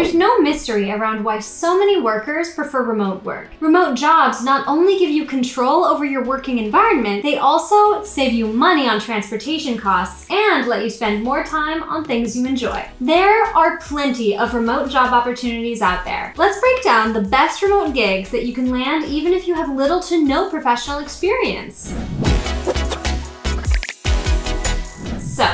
There's no mystery around why so many workers prefer remote work. Remote jobs not only give you control over your working environment, they also save you money on transportation costs and let you spend more time on things you enjoy. There are plenty of remote job opportunities out there. Let's break down the best remote gigs that you can land even if you have little to no professional experience.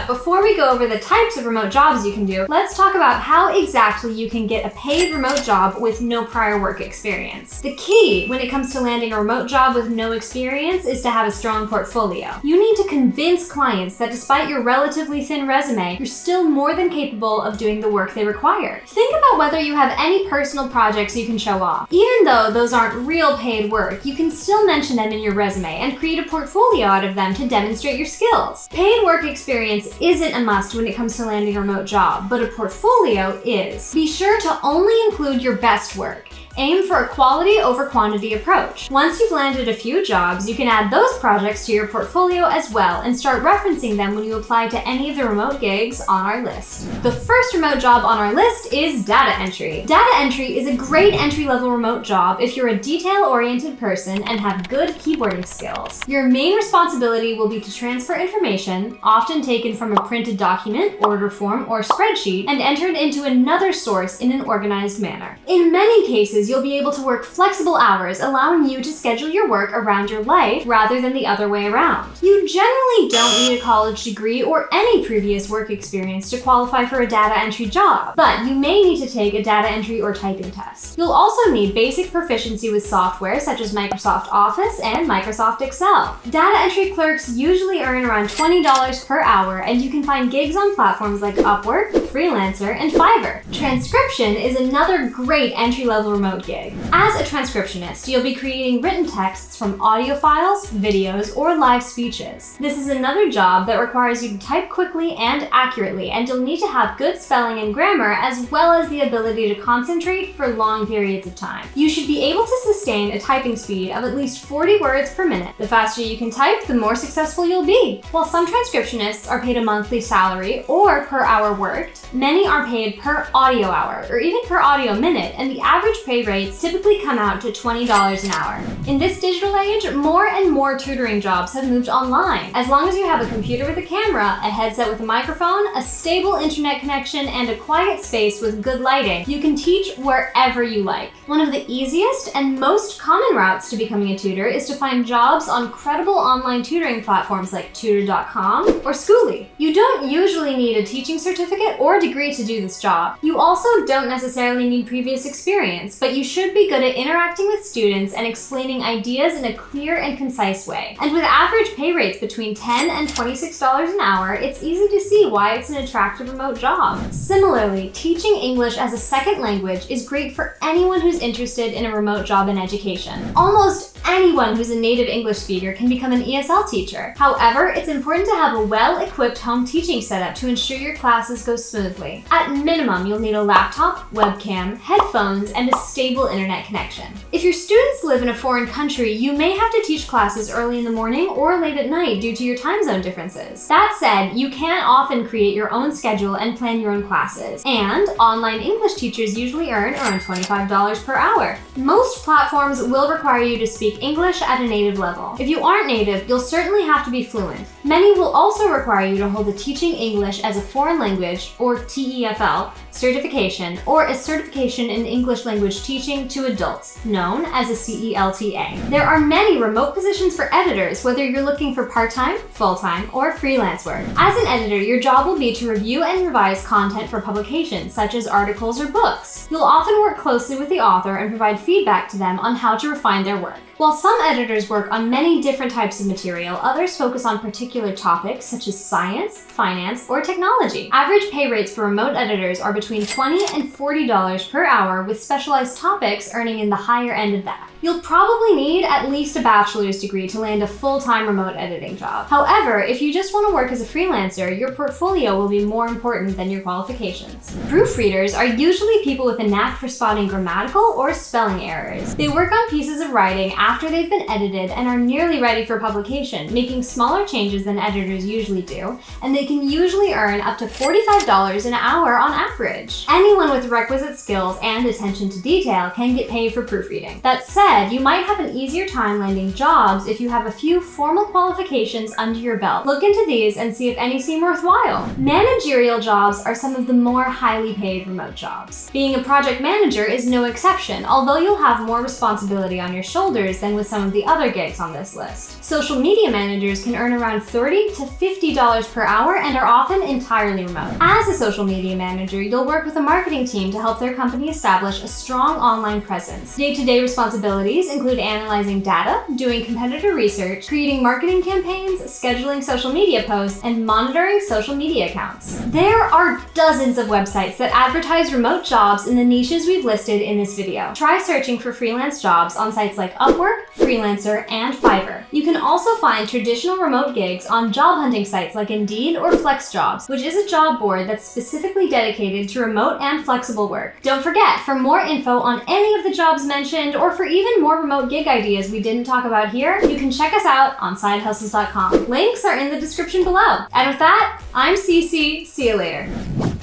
Before we go over the types of remote jobs you can do, let's talk about how exactly you can get a paid remote job with no prior work experience. The key when it comes to landing a remote job with no experience is to have a strong portfolio. You need to convince clients that despite your relatively thin resume, you're still more than capable of doing the work they require. Think about whether you have any personal projects you can show off. Even though those aren't real paid work, you can still mention them in your resume and create a portfolio out of them to demonstrate your skills. Paid work experience isn't a must when it comes to landing a remote job, but a portfolio is. Be sure to only include your best work. Aim for a quality over quantity approach. Once you've landed a few jobs, you can add those projects to your portfolio as well and start referencing them when you apply to any of the remote gigs on our list. The first remote job on our list is data entry. Data entry is a great entry-level remote job if you're a detail-oriented person and have good keyboarding skills. Your main responsibility will be to transfer information, often taken from a printed document, order form, or spreadsheet, and entered into another source in an organized manner. In many cases, you'll be able to work flexible hours, allowing you to schedule your work around your life rather than the other way around. You generally don't need a college degree or any previous work experience to qualify for a data entry job, but you may need to take a data entry or typing test. You'll also need basic proficiency with software such as Microsoft Office and Microsoft Excel. Data entry clerks usually earn around $20 per hour, and you can find gigs on platforms like Upwork, Freelancer, and Fiverr. Transcription is another great entry-level remote gig. As a transcriptionist, you'll be creating written texts from audio files, videos, or live speeches. This is another job that requires you to type quickly and accurately, and you'll need to have good spelling and grammar as well as the ability to concentrate for long periods of time. You should be able to sustain a typing speed of at least 40 words per minute. The faster you can type, the more successful you'll be. While some transcriptionists are paid a monthly salary or per hour worked, many are paid per audio hour or even per audio minute, and the average pay rates typically come out to $20 an hour. In this digital age, more and more tutoring jobs have moved online. As long as you have a computer with a camera, a headset with a microphone, a stable internet connection, and a quiet space with good lighting, you can teach wherever you like. One of the easiest and most common routes to becoming a tutor is to find jobs on credible online tutoring platforms like tutor.com or Skooli. You don't usually need a teaching certificate or degree to do this job. You also don't necessarily need previous experience, but you should be good at interacting with students and explaining ideas in a clear and concise way. And with average pay rates between 10 and $26 an hour, it's easy to see why it's an attractive remote job. Similarly, teaching English as a second language is great for anyone who's interested in a remote job in education. Almost anyone who's a native English speaker can become an ESL teacher. However, it's important to have a well-equipped home teaching setup to ensure your classes go smoothly. At minimum, you'll need a laptop, webcam, headphones, and a stable internet connection. If your students live in a foreign country, you may have to teach classes early in the morning or late at night due to your time zone differences. That said, you can often create your own schedule and plan your own classes. And online English teachers usually earn around $25 per hour. Most platforms will require you to speak English at a native level. If you aren't native, you'll certainly have to be fluent. Many will also require you to hold a Teaching English as a Foreign Language, or TEFL, certification, or a certification in English language teaching to adults, known as a CELTA. There are many remote positions for editors, whether you're looking for part-time, full-time, or freelance work. As an editor, your job will be to review and revise content for publications, such as articles or books. You'll often work closely with the author and provide feedback to them on how to refine their work. While some editors work on many different types of material, others focus on particular topics such as science, finance, or technology. Average pay rates for remote editors are between 20 and $40 per hour, with specialized topics earning in the higher end of that. You'll probably need at least a bachelor's degree to land a full-time remote editing job. However, if you just want to work as a freelancer, your portfolio will be more important than your qualifications. Proofreaders are usually people with a knack for spotting grammatical or spelling errors. They work on pieces of writing after they've been edited and are nearly ready for publication, making smaller changes than editors usually do, and they can usually earn up to $45 an hour on average. Anyone with requisite skills and attention to detail can get paid for proofreading. That said, you might have an easier time landing jobs if you have a few formal qualifications under your belt. Look into these and see if any seem worthwhile. Managerial jobs are some of the more highly paid remote jobs. Being a project manager is no exception, although you'll have more responsibility on your shoulders than with some of the other gigs on this list. Social media managers can earn around 30 to $50 per hour and are often entirely remote. As a social media manager, you'll work with a marketing team to help their company establish a strong online presence. Day-to-day -day responsibilities include analyzing data, doing competitor research, creating marketing campaigns, scheduling social media posts, and monitoring social media accounts. There are dozens of websites that advertise remote jobs in the niches we've listed in this video. Try searching for freelance jobs on sites like Upwork, Freelancer, and Fiverr. You can also find traditional remote gigs on job hunting sites like Indeed or FlexJobs, which is a job board that's specifically dedicated to remote and flexible work. Don't forget, for more info on any of the jobs mentioned, or for even more remote gig ideas we didn't talk about here, you can check us out on sidehustles.com. Links are in the description below. And with that, I'm Cece. See you later.